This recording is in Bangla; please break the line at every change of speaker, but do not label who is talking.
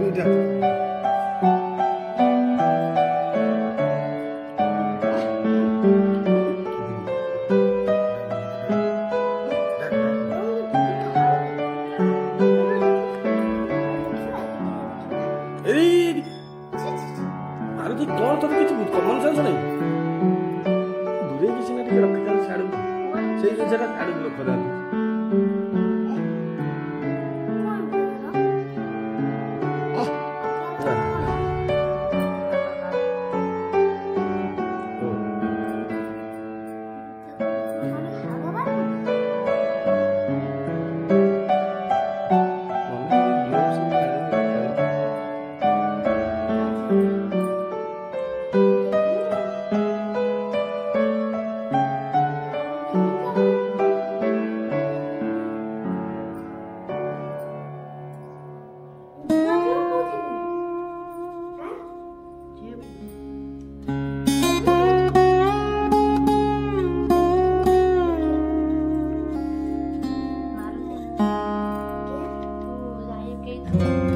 দুইটা আরে তুই তোর তোর কিছু কমন সেন্স নেই দূরে কিছু না ଟିକେ ରଖିଥାଉ ଛାଡ଼ୁ ସେଇ ଜିନିଷଟା ଛାଡ଼ୁ ଲୋକ
you.